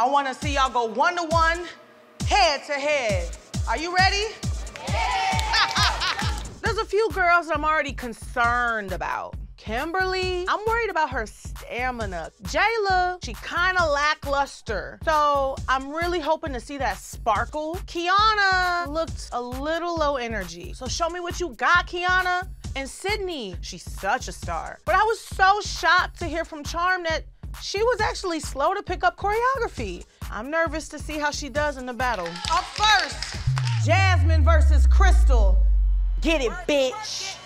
I wanna see y'all go one to one, head to head. Are you ready? There's a few girls that I'm already concerned about. Kimberly, I'm worried about her stamina. Jayla, she kinda lackluster. So I'm really hoping to see that sparkle. Kiana looked a little low energy. So show me what you got, Kiana. And Sydney, she's such a star. But I was so shocked to hear from Charm that she was actually slow to pick up choreography. I'm nervous to see how she does in the battle. Up first, Jasmine versus Crystal. Get it, bitch.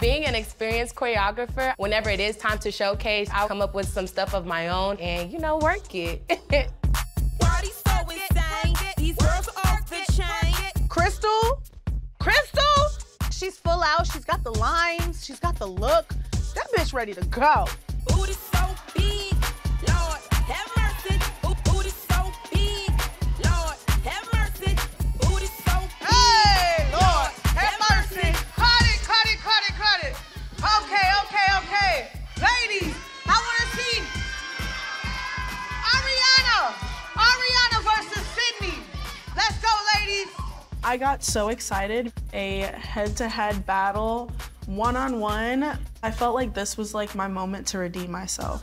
Being an experienced choreographer, whenever it is time to showcase, I'll come up with some stuff of my own and, you know, work it. She's got the look. That bitch ready to go. Booty so big, Lord, have mercy. Booty so big, Lord, have mercy. Booty so Hey, Lord, have mercy. Cut it, cut it, cut it, cut it. Okay, okay, okay. Ladies, I want to see Ariana. Ariana versus Sydney. Let's go, ladies. I got so excited. A head-to-head battle, one-on-one. I felt like this was like my moment to redeem myself.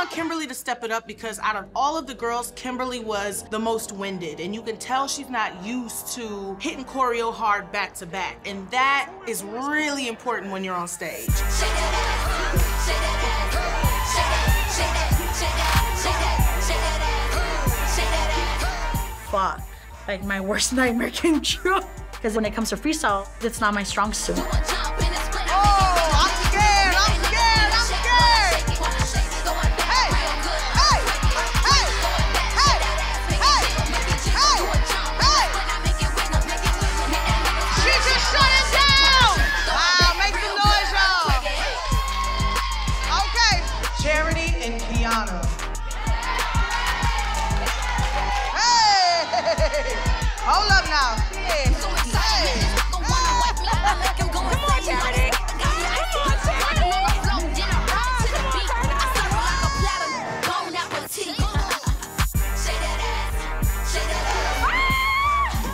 Want Kimberly to step it up because out of all of the girls, Kimberly was the most winded. And you can tell she's not used to hitting choreo hard back to back. And that is really important when you're on stage. fuck. Like my worst nightmare came true. Because when it comes to freestyle, it's not my strong suit. Hold up now.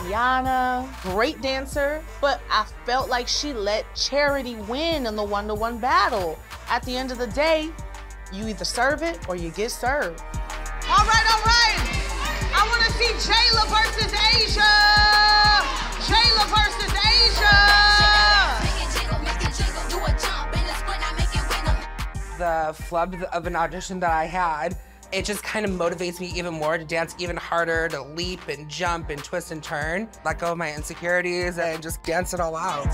Kiana, great dancer, but I felt like she let Charity win in the one-to-one battle. At the end of the day, you either serve it or you get served. All right, all right. I want to see Jayla versus Asia. Jayla versus Asia. the flub of an audition that I had, it just kind of motivates me even more to dance even harder, to leap and jump and twist and turn, let go of my insecurities and just dance it all out.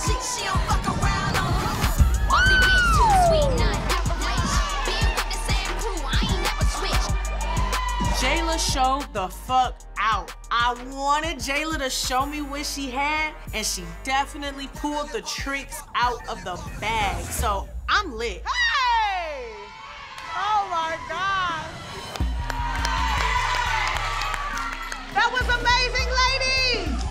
Jayla showed the fuck out. I wanted Jayla to show me what she had, and she definitely pulled the tricks out of the bag. So I'm lit. Hey! Oh my God! That was amazing, ladies!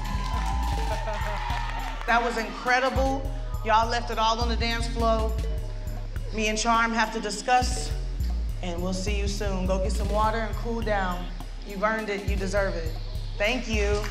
That was incredible. Y'all left it all on the dance floor. Me and Charm have to discuss, and we'll see you soon. Go get some water and cool down. You've earned it, you deserve it. Thank you.